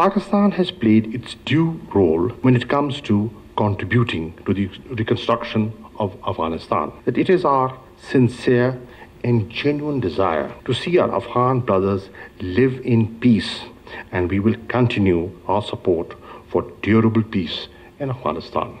Pakistan has played its due role when it comes to contributing to the reconstruction of Afghanistan. That it is our sincere and genuine desire to see our Afghan brothers live in peace, and we will continue our support for durable peace in Afghanistan.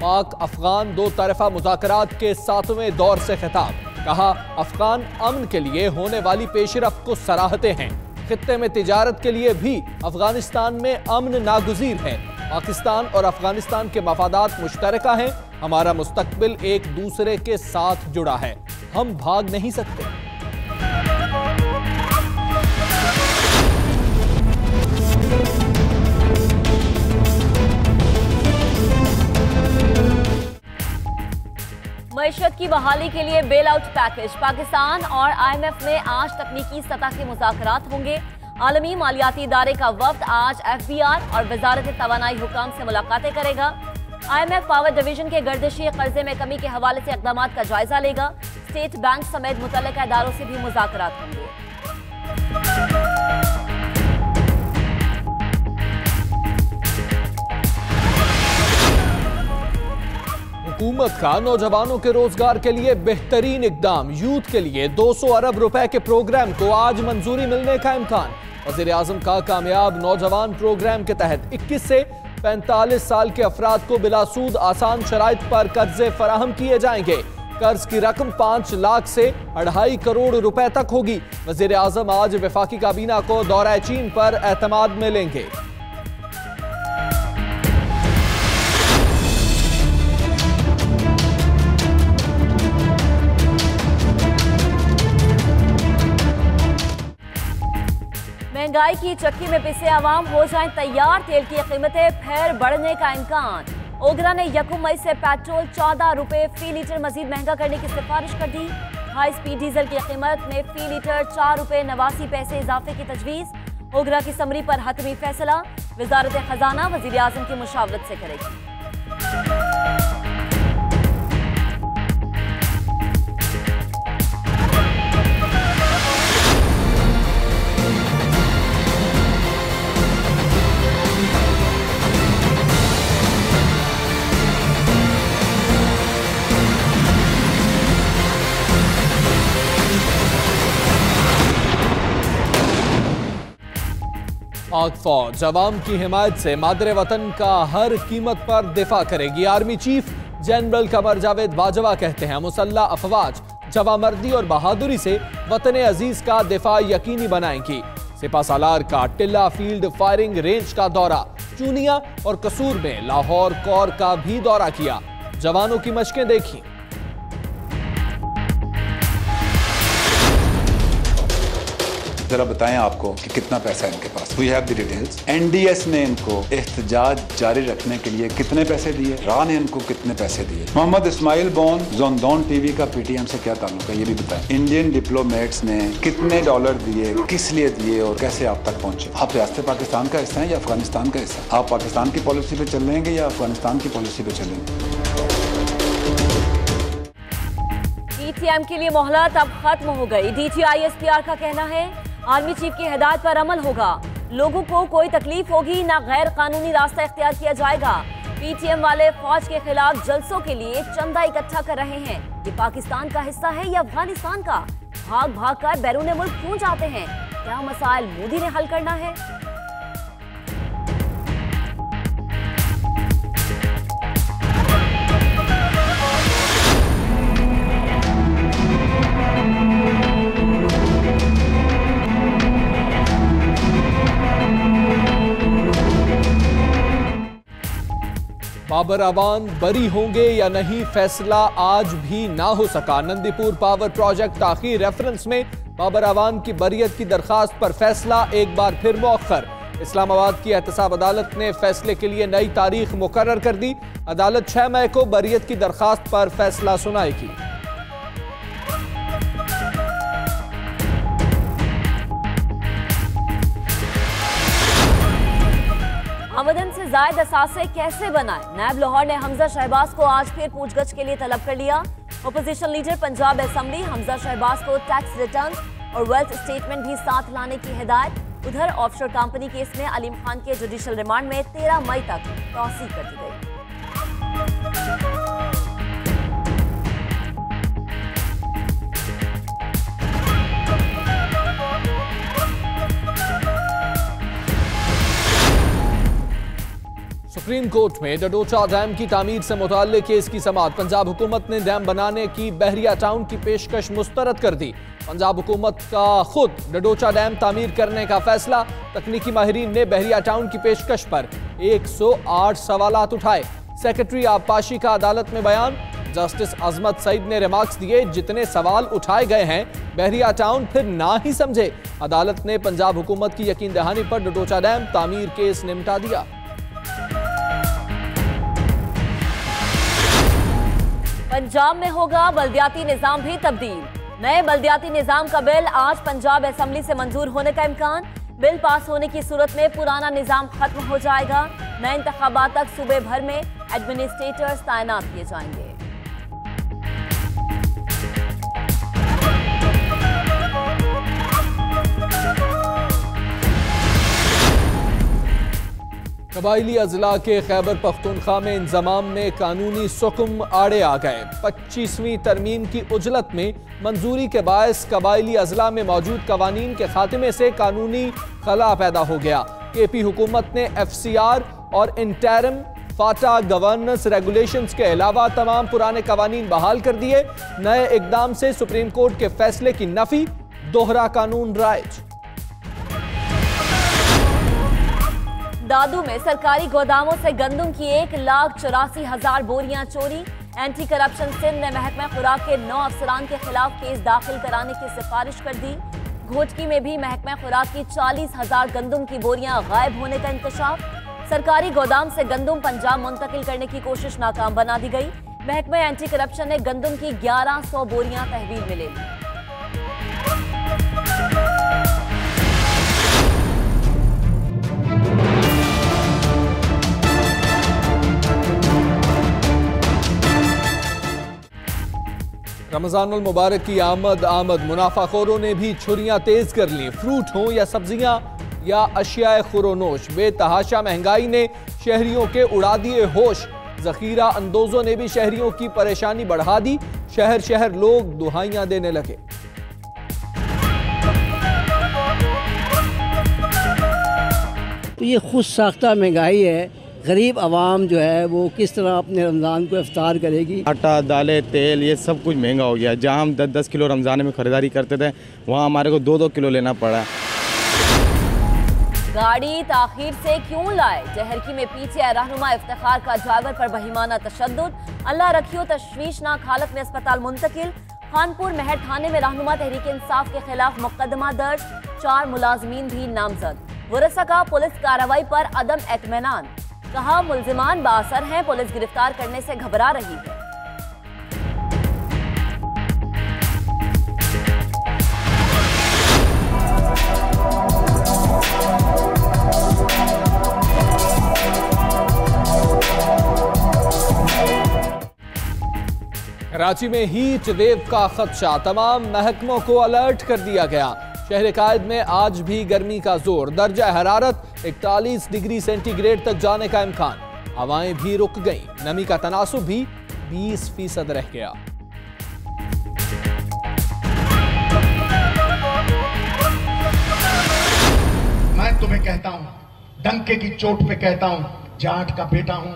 Pak Afghan دو طرفہ مذاکرات کے ساتویں دور سے خطاب۔ کہا، افغان امن کے لیے ہونے والی پیش رفت کو سراہتے ہیں۔ خطے میں تجارت کے لیے بھی افغانستان میں امن ناگزیر ہے۔ پاکستان اور افغانستان کے مفادات مشترکہ ہیں۔ ہمارا مستقبل ایک دوسرے کے ساتھ جڑا ہے۔ ہم بھاگ نہیں سکتے۔ معیشت کی بحالی کے لیے بیل آؤٹ پیکج۔ پاکستان اور آئی ایم ایف میں آج تکنیکی سطح کے مذاکرات ہوں گے۔ عالمی مالیاتی ادارے کا وفد آج ایف بی آر اور وزارت توانائی حکام سے ملاقاتیں کرے گا۔ I M F power division کے گردشی قرضے میں کمی کے حوالے سے اقدامات کا جائزہ لے گا۔ اسٹیٹ بینک سمیت متعلقہ اداروں سے بھی مذاکرات ہوں گے۔ حکومت کا نوجوانوں کے روزگار کے لیے بہترین اقدام، یوتھ کے لیے دو سو ارب روپے کے پروگرام کو آج منظوری ملنے کا امکان۔ وزیر اعظم کا کامیاب نوجوان پروگرام کے تحت اکیس سے پینتالیس سال کے افراد کو بلا سود آسان شرائط پر قرضے فراہم کیے جائیں گے۔ قرض کی رقم پانچ لاکھ سے اڑھائی کروڑ روپے تک ہوگی۔ وزیر اعظم آج وفاقی کابینہ کو دورہ چین پر اعتماد میں لیں گے۔ مہنگائی کی چکی میں پسے عوام ہو جائیں تیار، تیل کی قیمتیں پھر بڑھنے کا امکان۔ اوگرا نے یکم مئی سے پیٹرول چودہ روپے فی لیٹر مزید مہنگا کرنے کی سفارش کر دی۔ ہائی سپیڈ ڈیزل کی قیمت میں فی لیٹر چار روپے نواسی پیسے اضافے کی تجویز۔ اوگرا کی سمری پر حتمی فیصلہ۔ وزارت خزانہ وزیر اعظم کی مشاورت سے کرے گی۔ پاک فوج عوام کی حمایت سے مادر وطن کا ہر قیمت پر دفاع کرے گی army chief general Qamar Javed Bajwa کہتے ہیں مسلح افواج جوہ مردی اور بہادری سے وطن عزیز کا دفاع یقینی بنائیں گی۔ سپا سالار کا ٹلہ فیلڈ فائرنگ رینج کا دورہ۔ چونیا اور قصور میں لاہور کور کا بھی دورہ کیا۔ جوانوں کی مشقیں دیکھیں۔ ذرا بتائیں آپ کو کہ کتنا پیسہ ہے ان کے پاس. We have the details N D S نے ان کو احتجاج جاری رکھنے کے لیے کتنے پیسے دیے؟ را نے ان کو کتنے پیسے دیے؟ Muhammad Ismail bone زوندون T V کا پی ٹی ایم سے کیا تعلق ہے؟ یہ بھی بتائیں. انڈین ڈپلومیٹس نے کتنے ڈالر دیے، کس لیے دیے اور کیسے آپ تک پہنچے؟ آپ ریاست پاکستان کا حصہ ہیں یا افغانستان کا حصہ آپ پاکستان کی پالیسی پہ چل رہے گے یا افغانستان کی پالیسی پہ چلیں گے؟ ڈی ٹی ایم کے لیے مہلت اب ختم ہو گئی. D T I S P R کا کہنا ہے آرمی چیف کی ہدایت پر عمل ہوگا۔ لوگوں کو کوئی تکلیف ہوگی نہ غیر قانونی راستہ اختیار کیا جائے گا۔ پی ٹی ایم والے فوج کے خلاف جلسوں کے لیے چندہ اکٹھا کر رہے ہیں۔ یہ پاکستان کا حصہ ہے یا افغانستان کا؟ بھاگ بھاگ کر بیرون ملک کیوں جاتے ہیں؟ کیا مسائل مودی نے حل کرنا ہے؟ بابر اوان بری ہوں گے یا نہیں، فیصلہ آج بھی نہ ہو سکا۔ نندی پور پاور پروجیکٹ تاخیر ریفرنس میں بابر اوان کی بریت کی درخواست پر فیصلہ ایک بار پھر مؤخر۔ اسلام آباد کی احتساب عدالت نے فیصلے کے لیے نئی تاریخ مقرر کر دی۔ عدالت چھ مئی کو بریت کی درخواست پر فیصلہ سنائے گی زائد اثاثے کیسے بنائے؟ نیب لاہور نے حمزہ شہباز کو آج پھر پوچھ گچھ کے لیے طلب کر لیا۔ Opposition leader Punjab assembly Hamza Shahbaz کو ٹیکس ریٹرن اور ویلتھ اسٹیٹمنٹ بھی ساتھ لانے کی ہدایت۔ ادھر آف شور کمپنی کیس میں علیم خان کے جوڈیشل ریمانڈ میں تیرہ مئی تک توسیع کر دی گئی۔ سپریم کورٹ میں ڈڈوچا ڈیم کی تعمیر سے متعلق کیس کی سماعت پنجاب حکومت نے ڈیم بنانے کی بحریہ ٹاؤن کی پیشکش مسترد کر دی۔ پنجاب حکومت کا خود ڈڈوچا ڈیم تعمیر کرنے کا فیصلہ، تکنیکی ماہرین نے بحریہ ٹاؤن کی پیشکش پر ایک سو آٹھ سوالات اٹھائے۔ سیکرٹری آب پاشی کا عدالت میں بیان، جسٹس عظمت سعید نے ریمارکس دیے، جتنے سوال اٹھائے گئے ہیں، بحریہ ٹاؤن پھر نہ ہی سمجھے۔ عدالت نے پنجاب حکومت کی یقین دہانی پر ڈڈوچا ڈیم تعمیر کیس نمٹا دیا۔ پنجاب میں ہوگا بلدیاتی نظام بھی تبدیل۔ نئے بلدیاتی نظام کا بل آج پنجاب اسمبلی سے منظور ہونے کا امکان۔ بل پاس ہونے کی صورت میں پرانا نظام ختم ہو جائے گا۔ نئے انتخابات تک صوبے بھر میں ایڈمنسٹریٹرز تعینات کیے جائیں گے۔ قبائلی اضلاع کے خیبر پختونخوا میں انضمام میں قانونی سکم آڑے آ گئے۔ پچیسویں ترمیم کی اجلت میں منظوری کے باعث قبائلی اضلاع میں موجود قوانین کے خاتمے سے قانونی خلا پیدا ہو گیا۔ کے پی حکومت نے ایف سی آر اور انٹیرم فاٹا گورننس ریگولیشنز کے علاوہ تمام پرانے قوانین بحال کر دیے۔ نئے اقدام سے سپریم کورٹ کے فیصلے کی نفی، دوہرا قانون رائج۔ دادو میں سرکاری گوداموں سے گندم کی ایک لاکھ چوراسی ہزار بوریاں چوری۔ اینٹی کرپشن سندھ نے محکمہ خوراک کے نو افسران کے خلاف کیس داخل کرانے کی سفارش کر دی۔ گھوٹکی میں بھی محکمہ خوراک کی چالیس ہزار گندم کی بوریاں غائب ہونے کا انکشاف۔ سرکاری گودام سے گندم پنجاب منتقل کرنے کی کوشش ناکام بنا دی گئی۔ محکمہ اینٹی کرپشن نے گندم کی گیارہ سو بوریاں تحویل میں لے لی۔ رمضان المبارک کی آمد آمد منافع خوروں نے بھی چھریاں تیز کر لیں۔ فروٹ ہوں یا سبزیاں یا اشیاء خورونوش، بے تحاشا مہنگائی نے شہریوں کے اڑا دیے ہوش۔ ذخیرہ اندوزوں نے بھی شہریوں کی پریشانی بڑھا دی۔ شہر شہر لوگ دہائیاں دینے لگے۔ تو یہ خود ساختہ مہنگائی ہے۔ غریب عوام جو ہے وہ کس طرح اپنے رمضان کو افطار کرے گی؟ آٹا دالیں تیل یہ سب کچھ مہنگا ہو گیا جہاں ہم دس دس کلو رمضان میں خریداری کرتے تھے وہاں ہمارے کو دو دو کلو لینا پڑا گاڑی تاخیر سے کیوں لائے؟ جہرکی میں پی ٹی آئی رہنما افتخار کا ڈرائیور پر بہیمانہ تشدد۔ اللہ رکھیو تشویشناک حالت میں اسپتال منتقل۔ خانپور مہر تھانے میں رہنما تحریک انصاف کے خلاف مقدمہ درج۔ چار ملازمین بھی نامزد۔ ورثہ کا پولیس کارروائی پر عدم اطمینان۔ کہا ملزمان باثر ہیں، پولیس گرفتار کرنے سے گھبرا رہی ہے کراچی میں ہیٹ ویو کا خدشہ، تمام محکموں کو الرٹ کر دیا گیا۔ شہر قائد میں آج بھی گرمی کا زور، درجہ حرارت اکتالیس ڈگری سینٹی گریڈ تک جانے کا امکان۔ ہوائیں بھی رک گئیں، نمی کا تناسب بھی بیس فیصد رہ گیا۔ میں تمہیں کہتا ہوں، ڈنکے کی چوٹ پہ کہتا ہوں جاٹ کا بیٹا ہوں۔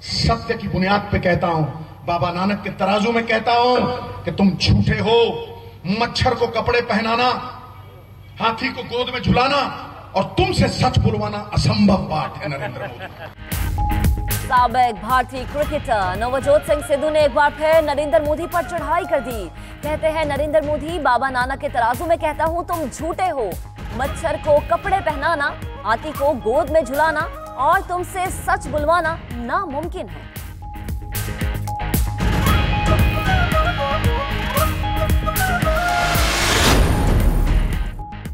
ستیہ کی بنیاد پہ کہتا ہوں۔ بابا نانک کے ترازو میں کہتا ہوں کہ تم جھوٹے ہو، مچھر کو کپڑے پہنانا ہاتھی کو گود میں جھلانا اور تم سے سچ بلوانا اسمبھو بات ہے نریندر مودی۔ سابق بھارتی کرکٹر نوجوت سنگھ سدھو نے ایک بار پھر نریندر مودی پر چڑھائی کر دی۔ کہتے ہیں نریندر مودی بابا نانک کے ترازو میں کہتا ہوں تم جھوٹے ہو۔ مچھر کو کپڑے پہنانا، ہاتھی کو گود میں جھلانا اور تم سے سچ بلوانا ناممکن ہے۔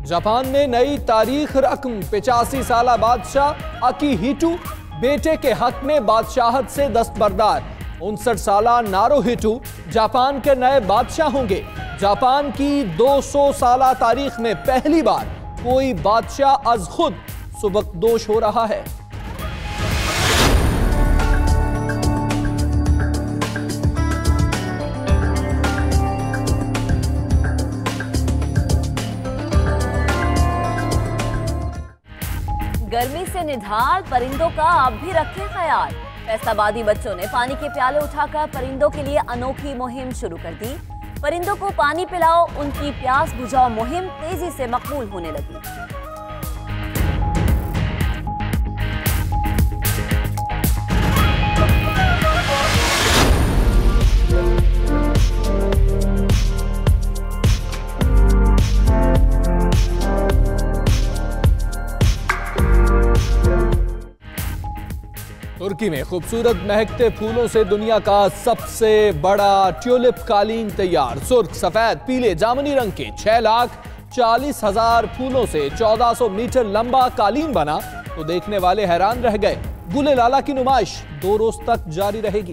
جاپان میں نئی تاریخ رقم پچاسی سالہ بادشاہ اکی ہیٹو بیٹے کے حق میں بادشاہت سے دستبردار۔ انسٹھ سالہ نارو ہیٹو جاپان کے نئے بادشاہ ہوں گے۔ جاپان کی دو سو سالہ تاریخ میں پہلی بار کوئی بادشاہ از خود سبکدوش ہو رہا ہے۔ ندھال پرندوں کا آپ بھی رکھے خیال۔ فیصل آبادی بچوں نے پانی کے پیالے اٹھا کر پرندوں کے لیے انوکھی مہم شروع کر دی۔ پرندوں کو پانی پلاؤ، ان کی پیاس بجھاؤ مہم تیزی سے مقبول ہونے لگی۔ ترکی میں خوبصورت مہکتے پھولوں سے دنیا کا سب سے بڑا ٹیولپ قالین تیار۔ سرخ، سفید، پیلے، جامنی رنگ کے چھ لاکھ چالیس ہزار پھولوں سے چودہ سو میٹر لمبا قالین بنا تو دیکھنے والے حیران رہ گئے۔ گل لالا کی نمائش دو روز تک جاری رہے گی۔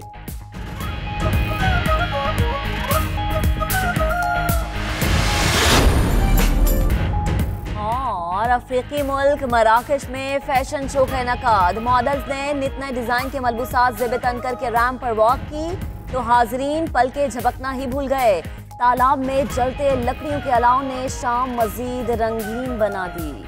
افریقی ملک مراکش میں فیشن شو کا انعقاد ماڈلز نے نت نئے ڈیزائن کے ملبوسات زیب تن کر کے ریم پر واک کی تو حاضرین پل کے جھبکنا ہی بھول گئے۔ تالاب میں جلتے لکڑیوں کے علاؤ نے شام مزید رنگین بنا دی۔